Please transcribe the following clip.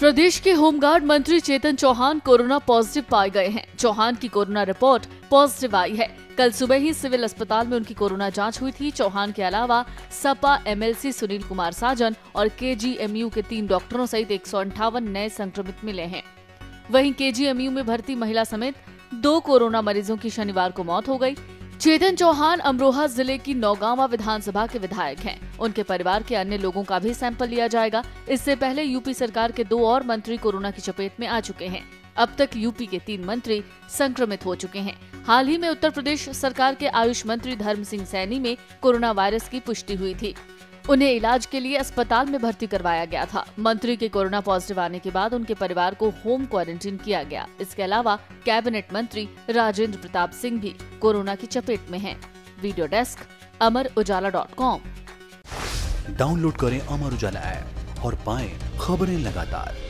प्रदेश के होमगार्ड मंत्री Chetan Chauhan corona positive पाए गए हैं। चौहान की कोरोना रिपोर्ट पॉजिटिव आई है। कल सुबह ही सिविल अस्पताल में उनकी कोरोना जाँच हुई थी। चौहान के अलावा सपा एमएलसी सुनील कुमार साजन और केजीएमयू के तीन डॉक्टरों सहित एक नए संक्रमित मिले हैं। वहीं केजीएमयू में भर्ती महिला समेत दो कोरोना मरीजों की शनिवार को मौत हो गई। चेतन चौहान अमरोहा ज़िले की नौगावा विधानसभा के विधायक हैं। उनके परिवार के अन्य लोगों का भी सैंपल लिया जाएगा। इससे पहले यूपी सरकार के दो और मंत्री कोरोना की चपेट में आ चुके हैं। अब तक यूपी के तीन मंत्री संक्रमित हो चुके हैं। हाल ही में उत्तर प्रदेश सरकार के आयुष मंत्री धर्म सिंह सैनी में कोरोना वायरस की पुष्टि हुई थी। उन्हें इलाज के लिए अस्पताल में भर्ती करवाया गया था। मंत्री के कोरोना पॉजिटिव आने के बाद उनके परिवार को होम क्वारंटीन किया गया। इसके अलावा कैबिनेट मंत्री राजेंद्र प्रताप सिंह भी कोरोना की चपेट में हैं। Video desk Amar Ujala dot com. Download करें अमर उजाला ऐप और पाएँ खबरें लगातार।